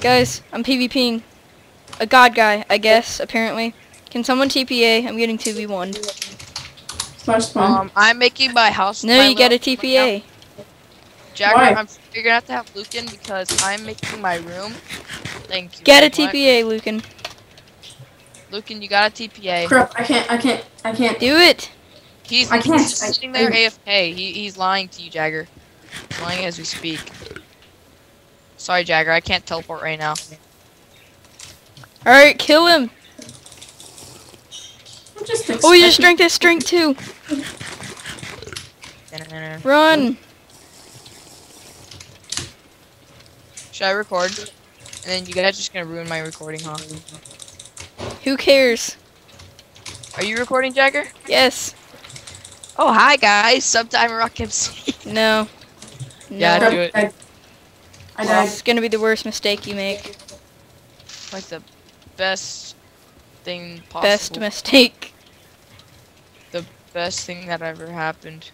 Guys, I'm PvPing. A god guy, I guess, apparently. Can someone TPA? I'm getting 2v1. First one. Um, I'm making my house. No, my you get a TPA. Jagger, Why? I'm you're gonna have to have Lucan because I'm making my room. Thank you. Get a much. TPA, Lucan. Lucan, you got a TPA. Crap, I can't, I can't, I can't. Do it! He's, I can't, just sitting there I- AFK. He, he's lying to you, Jagger. He's lying as we speak. Sorry, Jagger, I can't teleport right now. Alright, kill him! I'm just Oh, he just expecting- drank his drink too! Run! Should I record? And then you guys are just gonna ruin my recording, huh? Who cares? Are you recording, Jagger? Yes. Oh, hi guys. Sometime Rock MC. No. No. Yeah, Crap, do it. I, I died. It's gonna be the worst mistake you make. like the best thing possible. Best mistake. The best thing that ever happened.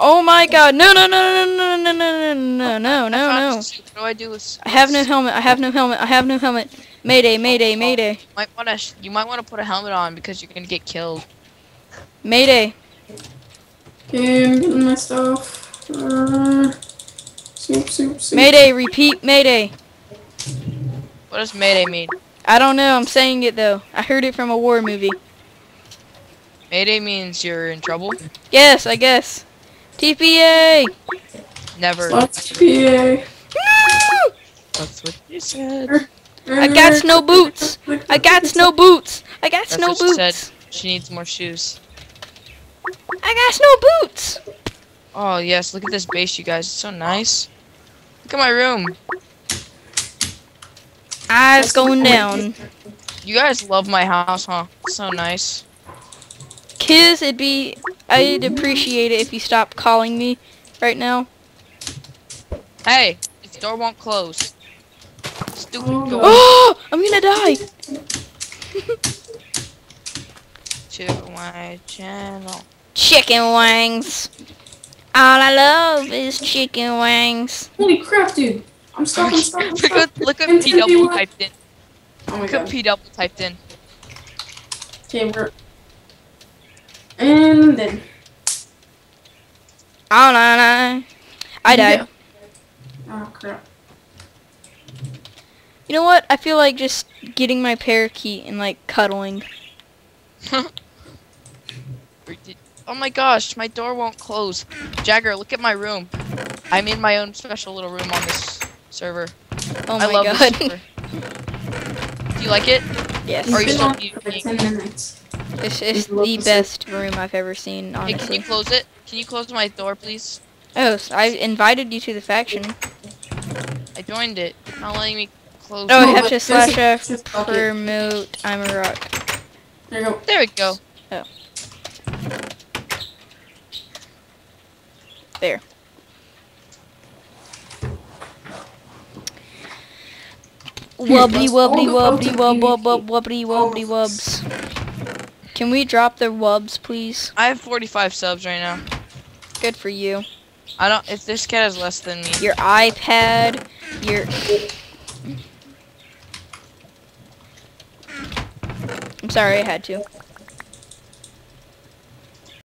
Oh my god, no no no no no no no no no no I found no. What do I do with? I have no helmet, I have no helmet, I have no helmet. Mayday, mayday, mayday. Might wanna. You might want to put a helmet on because you're gonna get killed. Mayday. Okay, I'm getting my stuff. Uh, soup, soup, soup. Mayday, repeat mayday. What does Mayday mean? I don't know, I'm saying it though. I heard it from a war movie. Mayday means you're in trouble. Yes, I guess. TPA! Never. Let's PA. No! That's what you said. I got snow boots! I got snow boots! I got That's snow what she said. She needs more shoes. I got snow boots! Oh yes, look at this base, you guys. It's so nice. Look at my room. Eyes going down. You guys love my house, huh? So nice. Kiz, it'd be... I'd appreciate it if you stopped calling me right now. Hey, this door won't close. Stupid Oh, door. Oh! I'm gonna die! to my channel. Chicken wings. All I love is chicken wings. Holy crap, dude. I'm stuck, I'm stuck, I'm look stuck. at look at Into P the double typed in. Oh my Look at god. P double typed in. Okay, we're... And then... Oh, All I know. I died. Oh crap. You know what? I feel like just getting my parakeet and like cuddling. Or did- Oh my gosh, my door won't close. Jagger, look at my room. I'm in my own special little room on this server. Oh I love god. this server. Do you like it? yes. Or you still been on need- for 10 minutes. It's, it's I love the best room I've ever seen, on here. Hey, can you close it? Can you close my door, please? Oh, I invited you to the faction. I joined it. Not letting me close Oh, I have to slash a- F there's a bucket. promote I'm a rock. There we go. There we go. There. Wubbly wubbly wubbly wub wub wub wubbly wubbly wubs. Can we drop the wubs, please? I have 45 subs right now. Good for you. I don't. If this cat has less than me, Your iPad, your... I'm sorry, I had to.